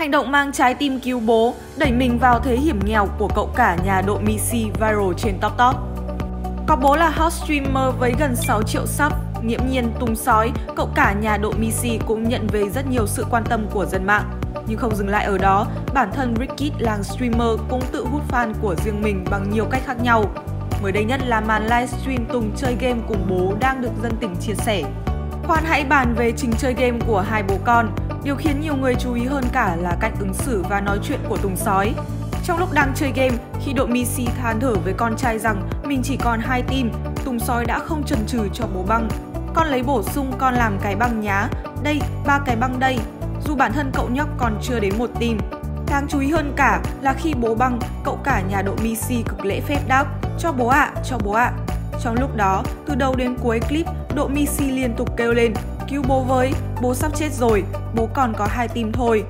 Hành động mang trái tim cứu bố, đẩy mình vào thế hiểm nghèo của cậu cả nhà độ Missy viral trên Top Top. Có bố là hot streamer với gần 6 triệu sub, nghiễm nhiên tung sói, cậu cả nhà độ Missy cũng nhận về rất nhiều sự quan tâm của dân mạng. Nhưng không dừng lại ở đó, bản thân Ricky làng streamer cũng tự hút fan của riêng mình bằng nhiều cách khác nhau. Mới đây nhất là màn livestream Tùng chơi game cùng bố đang được dân tình chia sẻ. Khoan hãy bàn về trình chơi game của hai bố con. Điều khiến nhiều người chú ý hơn cả là cách ứng xử và nói chuyện của Tùng Sói. Trong lúc đang chơi game, khi độ Missy than thở với con trai rằng mình chỉ còn hai tim, Tùng Sói đã không chần chừ cho bố băng. Con lấy bổ sung con làm cái băng nhá, đây, ba cái băng đây. Dù bản thân cậu nhóc còn chưa đến một tim. Đáng chú ý hơn cả là khi bố băng, cậu cả nhà độ Missy cực lễ phép đáp cho bố ạ, à, cho bố ạ. À. Trong lúc đó, từ đầu đến cuối clip, Độ Missy liên tục kêu lên Cứu bố với, bố sắp chết rồi, bố còn có hai tim thôi.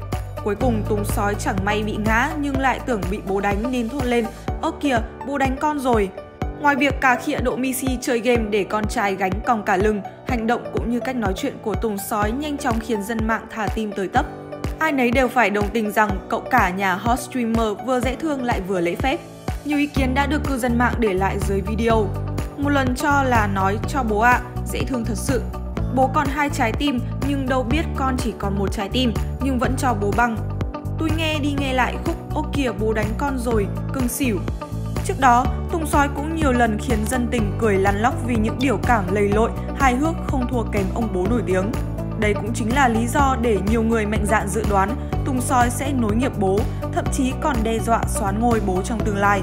Cuối cùng Tùng sói chẳng may bị ngã nhưng lại tưởng bị bố đánh nên thốt lên Ơ kìa, bố đánh con rồi. Ngoài việc cà khịa Độ Missy chơi game để con trai gánh còng cả lưng, hành động cũng như cách nói chuyện của Tùng sói nhanh chóng khiến dân mạng thả tim tới tấp. Ai nấy đều phải đồng tình rằng cậu cả nhà hot streamer vừa dễ thương lại vừa lễ phép. Nhiều ý kiến đã được cư dân mạng để lại dưới video. Một lần cho là nói cho bố ạ, à, dễ thương thật sự. Bố còn hai trái tim nhưng đâu biết con chỉ còn một trái tim nhưng vẫn cho bố băng. Tôi nghe đi nghe lại khúc ô kìa bố đánh con rồi, cưng xỉu. Trước đó, Tùng Sói cũng nhiều lần khiến dân tình cười lăn lóc vì những biểu cảm lầy lội, hài hước không thua kém ông bố nổi tiếng. Đây cũng chính là lý do để nhiều người mạnh dạn dự đoán Tùng Sói sẽ nối nghiệp bố, thậm chí còn đe dọa xoán ngôi bố trong tương lai.